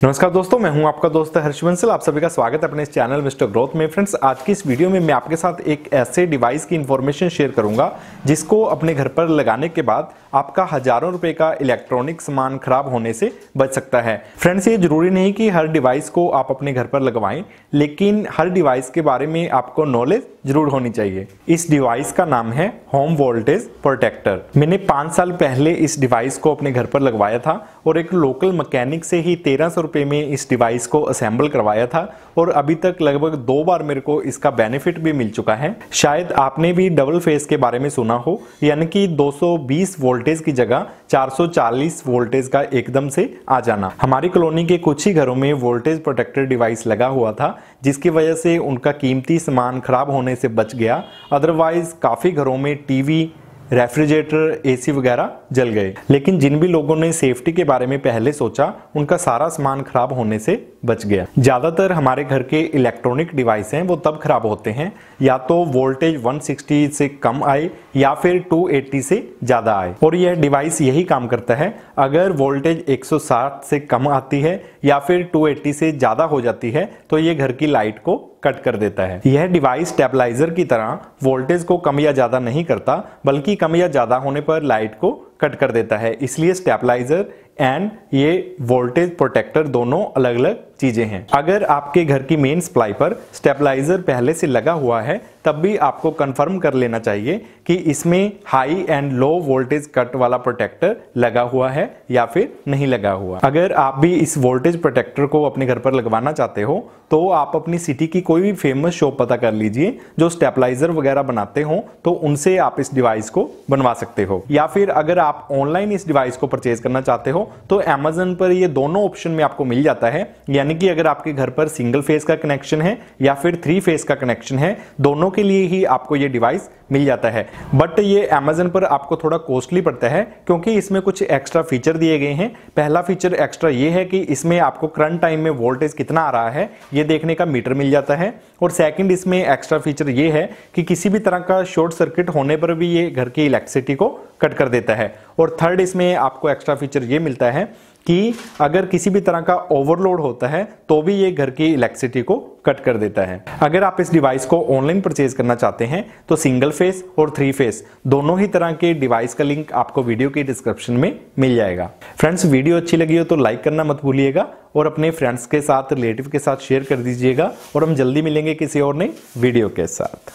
नमस्कार दोस्तों, मैं हूँ आपका दोस्त हर्ष बंसल आप सभी का स्वागत है अपने इस चैनल मिस्टर ग्रोथ में। फ्रेंड्स, आज की इस वीडियो में मैं आपके साथ एक ऐसे डिवाइस की इंफॉर्मेशन शेयर करूँगा, जिसको अपने घर पर लगाने के बाद आपका हज़ारों रुपए का इलेक्ट्रॉनिक सामान खराब होने से बच सकता है। फ्रेंड्स, ये ज़रूरी नहीं कि हर डिवाइस को आप अपने घर पर लगवाएँ, लेकिन हर डिवाइस के बारे में आपको नॉलेज ज़रूर होनी चाहिए। इस डिवाइस का नाम है होम वोल्टेज प्रोटेक्टर। मैंने पाँच साल पहले इस डिवाइस को अपने घर पर लगवाया था, और एक लोकल मैकेनिक से ही तेरह रुपए में इस डिवाइस को असेंबल करवाया था और अभी तक लगभग दो बार मेरे को इसका बेनिफिट भी मिल चुका है। शायद आपने भी डबल फेस के बारे में सुना हो, यानी कि 220 वोल्टेज की जगह 440 वोल्टेज का एकदम से आ जाना। हमारी कॉलोनी के कुछ ही घरों में वोल्टेज प्रोटेक्टर डिवाइस लगा हुआ था, जिसकी वजह से उनका कीमती सामान खराब होने से बच गया। अदरवाइज़ काफ़ी घरों में टीवी रेफ्रिजरेटर, एसी वगैरह जल गए। लेकिन जिन भी लोगों ने सेफ्टी के बारे में पहले सोचा, उनका सारा सामान खराब होने से बच गया। ज़्यादातर हमारे घर के इलेक्ट्रॉनिक डिवाइस हैं, वो तब खराब होते हैं, या तो वोल्टेज 160 से कम आए, या फिर 280 से ज़्यादा आए। और यह डिवाइस यही काम करता है, अगर वोल्टेज 160 से कम आती है, या फिर 280 से ज़्यादा हो जाती है तो ये घर की लाइट को कट कर देता है। यह डिवाइस स्टेबलाइजर की तरह वोल्टेज को कम या ज़्यादा नहीं करता, बल्कि कम या ज़्यादा होने पर लाइट को कट कर देता है। इसलिए स्टेबलाइजर एंड ये वोल्टेज प्रोटेक्टर दोनों अलग अलग चीज़ें हैं। अगर आपके घर की मेन सप्लाई पर स्टेबलाइजर पहले से लगा हुआ है, तब भी आपको कंफर्म कर लेना चाहिए कि इसमें high and low voltage cut वाला प्रोटेक्टर लगा हुआ है या फिर नहीं लगा हुआ। अगर आप भी इस वोल्टेज प्रोटेक्टर को अपने घर पर लगवाना चाहते हो तो आप अपनी सिटी की कोई भी फ़ेमस शॉप पता कर लीजिए, जो स्टेबलाइजर वगैरह बनाते हो तो उनसे आप इस डिवाइस को बनवा सकते हो। या फिर अगर आप ऑनलाइन इस डिवाइस को परचेज करना चाहते हो तो एमेजन पर ये दोनों ऑप्शन में आपको मिल जाता है। यानी कि अगर आपके घर पर सिंगल फेस का कनेक्शन है या फिर थ्री फेस का कनेक्शन है, दोनों के लिए ही आपको ये डिवाइस मिल जाता है। बट ये अमेजन पर आपको थोड़ा कॉस्टली पड़ता है, क्योंकि इसमें कुछ एक्स्ट्रा फीचर दिए गए हैं। पहला फीचर एक्स्ट्रा ये है कि इसमें आपको करंट टाइम में वोल्टेज कितना आ रहा है, ये देखने का मीटर मिल जाता है। और सेकंड इसमें एक्स्ट्रा फीचर ये है कि किसी भी तरह का शॉर्ट सर्किट होने पर भी ये घर की इलेक्ट्रिसिटी को कट कर देता है। और थर्ड इसमें आपको एक्स्ट्रा फीचर ये मिलता है कि अगर किसी भी तरह का ओवरलोड होता है तो भी ये घर की इलेक्ट्रिसिटी को कट कर देता है। अगर आप इस डिवाइस को ऑनलाइन परचेज करना चाहते हैं तो सिंगल फेस और थ्री फेस दोनों ही तरह के डिवाइस का लिंक आपको वीडियो के डिस्क्रिप्शन में मिल जाएगा। फ्रेंड्स वीडियो अच्छी लगी हो तो लाइक करना मत भूलिएगा और अपने फ्रेंड्स के साथ रिलेटिव के साथ शेयर कर दीजिएगा और हम जल्दी मिलेंगे किसी और नई वीडियो के साथ।